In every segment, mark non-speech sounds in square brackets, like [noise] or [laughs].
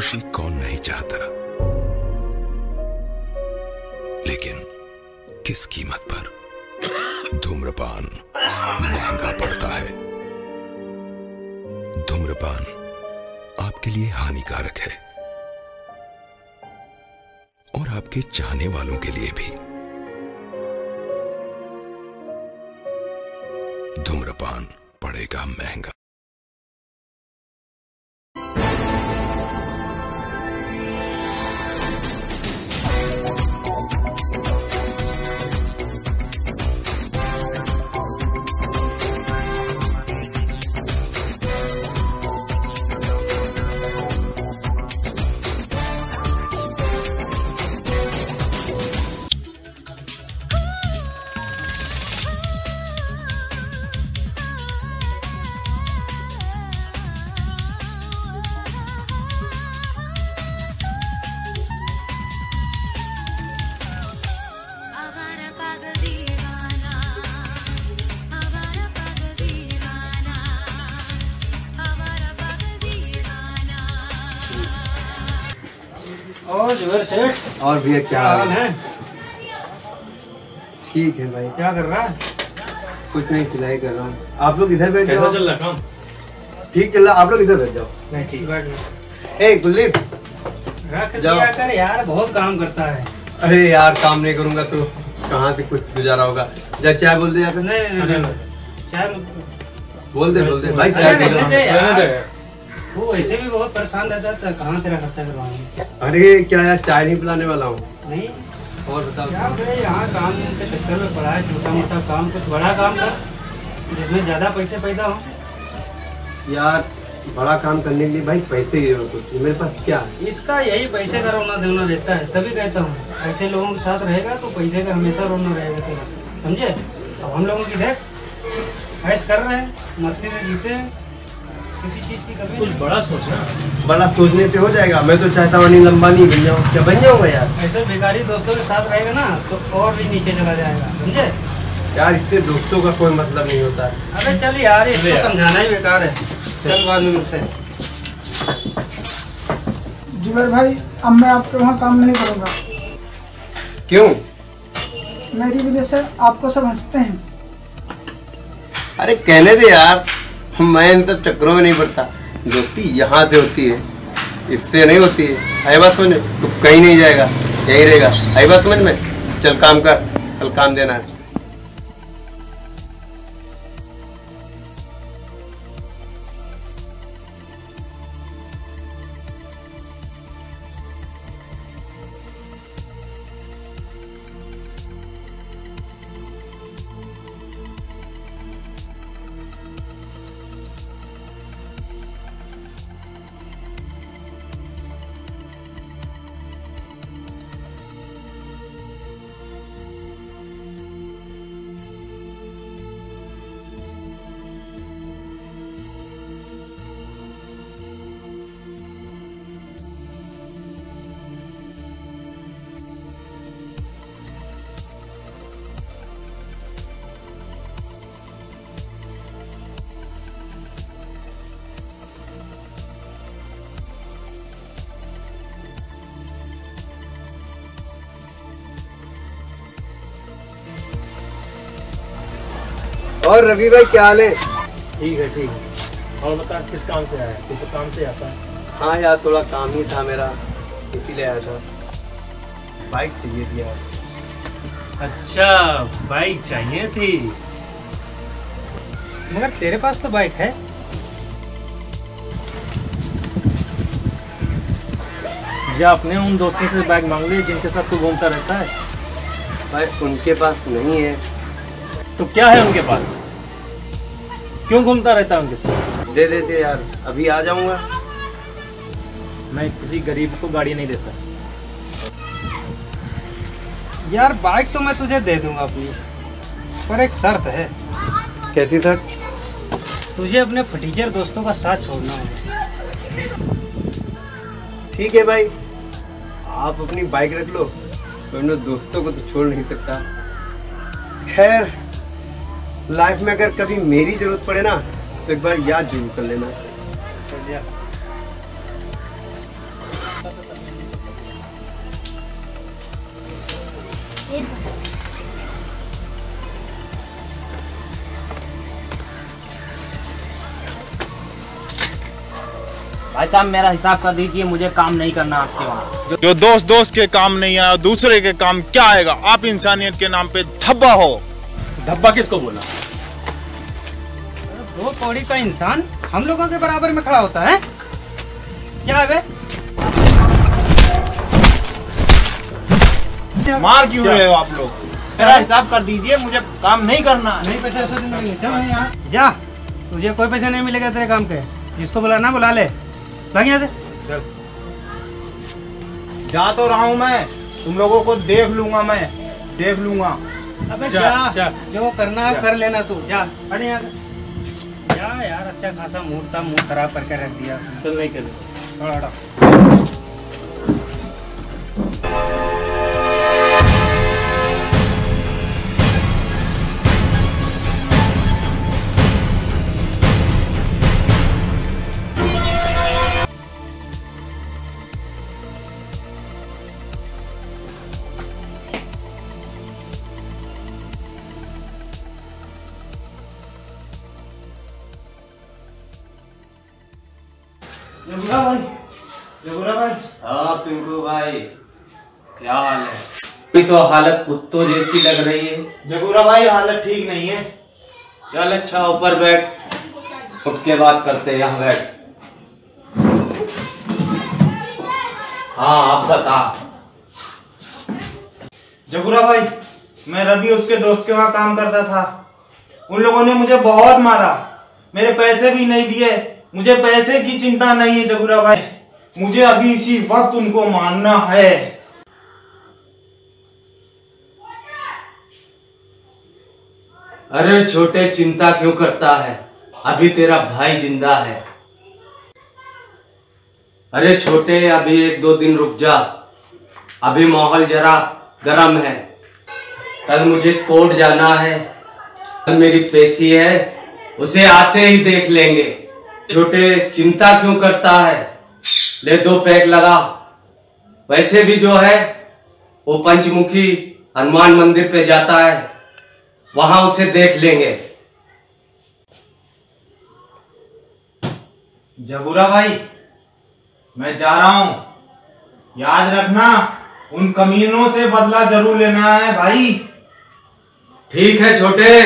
खुशी कौन नहीं चाहता? लेकिन किस कीमत पर? धूम्रपान महँगा पड़ता है। धूम्रपान आपके लिए हानिकारक है। और आपके चाहने वालों के लिए भी। धूम्रपान पड़ेगा महँगा। और जुबेर सेठ और भैया क्या हाल है? ठीक है भाई। क्या कर रहा है? कुछ नहीं सिलाई कर रहा हूँ। आप लोग इधर बैठ कैसा जाओ। चल रहा काम? ठीक चल रहा आप लोग इधर बैठ जाओ। नहीं ठीक बैठ ए कुलदीप। रख जाओ। दिया कर यार बहुत काम करता है। अरे यार काम नहीं करूँगा तो कहाँ से कुछ गुजारा होगा? जब चाय बोल दे या फिर नहीं नहीं नहीं चाय बोल दे बोल दे। भाई चाय बोल दे। वो वैसे भी बहुत परेशान रहता है कहाँ तेरा खर्चा करवाऊँगी? अरे क्या यार चाय नहीं पिलाने वाला हूँ। नहीं? और बताओ। क्या करे यहाँ काम के चक्कर में पड़ा है छोटा मोटा काम कुछ बड़ा काम कर जिसमें ज़्यादा पैसे पैदा हो। यार बड़ा काम करने के लिए भाई पैसे की ज़रूरत होती है मेरे पास क्या है? इसका यही पैसे का रोना धोना रहता है तभी कहता हूँ ऐसे लोगों के साथ रहेगा तो पैसे का हमेशा रोना रहेगा तेरा। समझे? अब हम लोगों की देख ऐश कर रहे हैं मस्ती में जीते हैं। किसी चीज़ की कमी कुछ बड़ा सोचना बड़ा सोचने से हो जाएगा। मैं तो चाहता हूँ अनिल अंबानी बन जाऊँ। क्या बन जाऊँगा यार? ऐसे बेकारी दोस्तों के साथ रहेगा ना तो और भी नीचे चला जाएगा। समझे? यार इससे दोस्तों का कोई मतलब नहीं होता। है अबे चल यार इसको समझाना ही बेकार है। चल बाद में मिलते हैं। जुबेर भाई अब मैं आपके वहाँ काम नहीं करूँगा। क्यों? मेरी वजह से आपको सब हँसते हैं। अरे कहने दे यार। मैं इन सब चक्करों में नहीं पड़ता दोस्ती यहाँ से होती है। इससे नहीं होती है। आई बात समझ में? तू कहीं नहीं जाएगा, यही रहेगा। आई बात समझ में? चल काम कर, कल काम देना है। और रवि भाई क्या हाल है? ठीक है ठीक है। और बता किस काम से आया? तू तो काम से आता है। हाँ यार थोड़ा काम ही था मेरा इसीलिए आया था। बाइक चाहिए थी यार। अच्छा बाइक चाहिए थी। मगर तेरे पास तो बाइक है। जा अपने उन दोस्तों से बाइक मांग ली जिनके साथ तू घूमता रहता है। भाई उनके पास नहीं है। तो क्या है उनके पास? क्यों घूमता रहता है उनके साथ? दे देते यार अभी आ जाऊँगा। मैं किसी गरीब को गाड़ी नहीं देता। यार बाइक तो मैं तुझे दे दूँगा अपनी पर एक शर्त है। कैसी सर तुझे अपने फटीचर दोस्तों का साथ छोड़ना होगा। ठीक है भाई आप अपनी बाइक रख लो मैं अपने दोस्तों को तो छोड़ नहीं सकता। खैर लाइफ में अगर कभी मेरी ज़रूरत पड़े ना तो एक बार याद ज़रूर कर लेना। भाई साहब मेरा हिसाब कर दीजिए मुझे काम नहीं करना आपके वहाँ। जो दोस्त दोस्त के काम नहीं आया दूसरे के काम क्या आएगा? आप इंसानियत के नाम पे धब्बा हो। धब्बा किसको बोला? दो कौड़ी का इंसान हम लोगों के बराबर में खड़ा होता है। क्या है बे? मार क्यों रहे हो आप लोग? मेरा हिसाब कर दीजिए मुझे काम नहीं करना। नहीं पैसे वैसे नहीं मिलेंगे चल यहाँ। जा तुझे कोई पैसे नहीं मिलेगा तेरे काम के। जिसको बुलाना बुला ले। लग यहाँ से। जा तो रहा हूँ मैं। तुम लोगों को देख लूँगा मैं। देख लूँगा। अबे जा, जा, जा। जो करना है कर लेना तू। जा अरे यहाँ जा यार अच्छा खासा मूड था मूड खराब करके रख दिया। तो चल नहीं कर। थोड़ा जगुरा भाई जगुरा भाई हाँ पिंकू भाई क्या हाल है? अभी तो हालत कुत्तों जैसी लग रही है। जगुरा भाई हालत ठीक नहीं है। चल अच्छा ऊपर बैठ। उठ के बात करते हैं यहाँ बैठ। हाँ आप बता। जगुरा भाई मैं रवि उसके दोस्त के वहाँ काम करता था। उन लोगों ने मुझे बहुत मारा। मेरे पैसे भी नहीं दिए। मुझे पैसे की चिंता नहीं है, जगुरा भाई। मुझे अभी इसी वक्त उनको मारना है। अरे छोटे, चिंता क्यों करता है? अभी तेरा भाई ज़िंदा है। अरे छोटे, अभी एक दो दिन रुक जा। अभी माहौल जरा गर्म है। कल मुझे कोर्ट जाना है। कल मेरी पेशी है, उसे आते ही देख लेंगे। छोटे चिंता क्यों करता है? ले दो पैक लगा वैसे भी जो है वो पंचमुखी हनुमान मंदिर पे जाता है। वहाँ उसे देख लेंगे। जगुरा भाई मैं जा रहा हूँ। याद रखना उन कमीनों से बदला ज़रूर लेना है भाई। ठीक है छोटे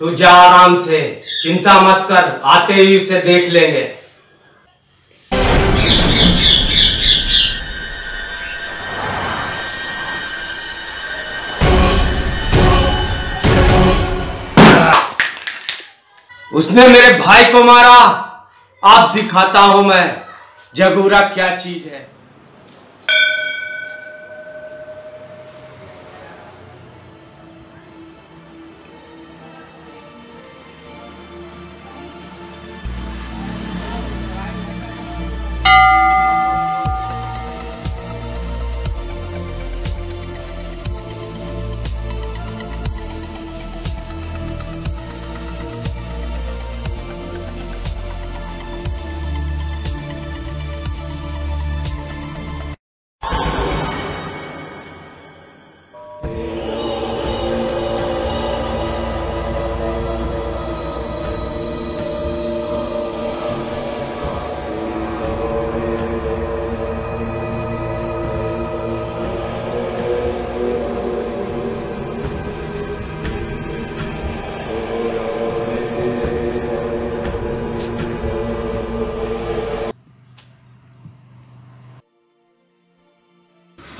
तू जा आराम से। चिंता मत कर, आते ही उसे देख लेंगे। उसने मेरे भाई को मारा। आप दिखाता हूँ मैं, जगूरा क्या चीज़ है।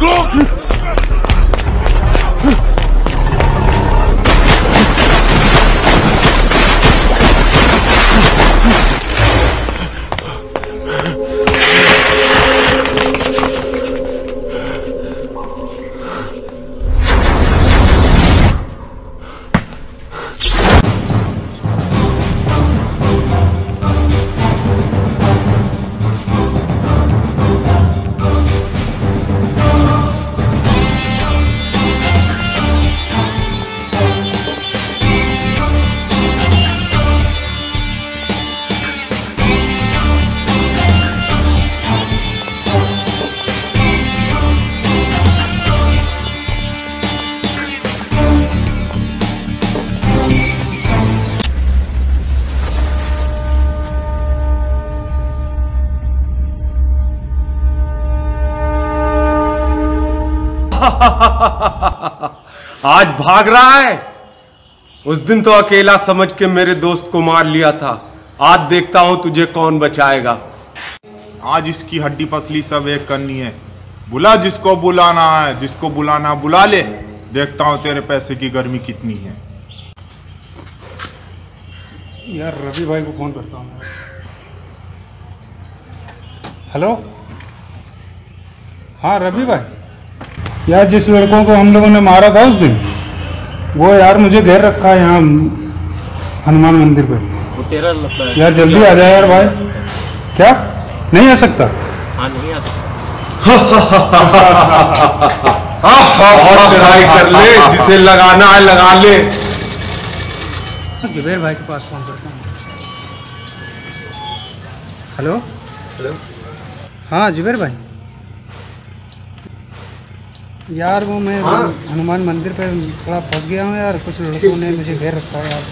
रोक [laughs] आज भाग रहा है। उस दिन तो अकेला समझ के मेरे दोस्त को मार लिया था। आज देखता हूँ तुझे कौन बचाएगा। आज इसकी हड्डी पसली सब एक करनी है। बुला जिसको बुलाना है जिसको बुलाना बुला ले। देखता हूँ तेरे पैसे की गर्मी कितनी है। यार रवि भाई को फ़ोन करता हूँ हेलो? हाँ रवि भाई। यार जिस लड़कों को हम लोगों ने मारा था उस दिन वो यार मुझे घेर रखा है यहाँ हनुमान मंदिर पे। वो तेरा लगता है यार जल्दी आ जाए यार भाई। क्या? नहीं आ सकता? हाँ नहीं आ सकता। और चढ़ाई कर ले जिसे लगाना है लगा ले। जुबेर भाई के पास फ़ोन करता हूँ। हेलो? हेलो? हाँ जुबेर भाई। यार वो मैं हाँ। हनुमान मंदिर पे थोड़ा फंस गया हूँ यार कुछ लड़कों ने मुझे घेर रखा है यार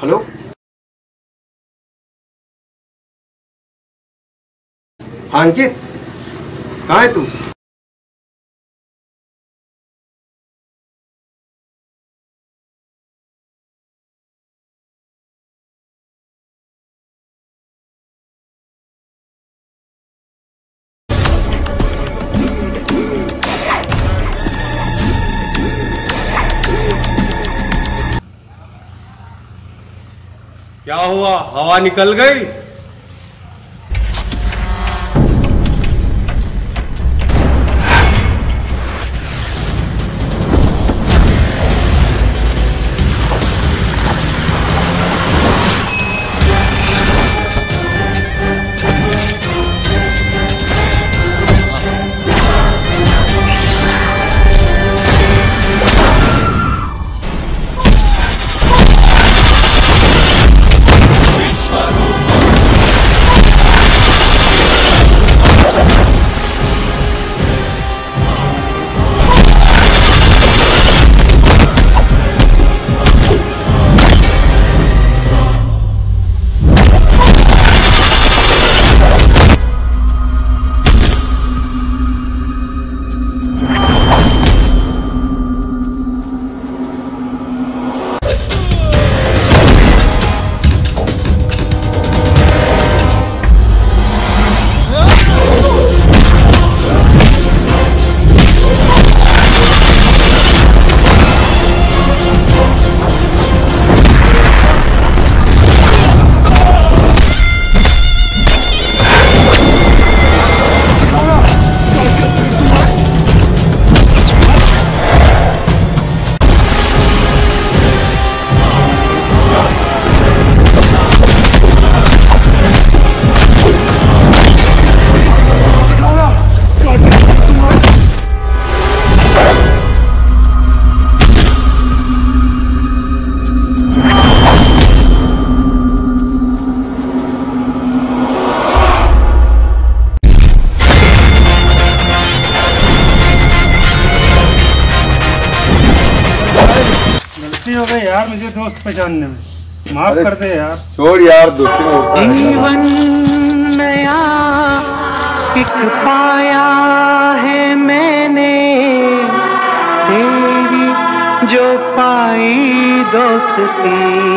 हेलो अंकित कहाँ है तू? क्या हुआ? हवा निकल गई? यार मुझे दोस्त पहचानने में। माफ़ कर दे यार। छोड़ यार जीवन नया एक पाया है मैंने। तेरी जो पाई दोस्ती।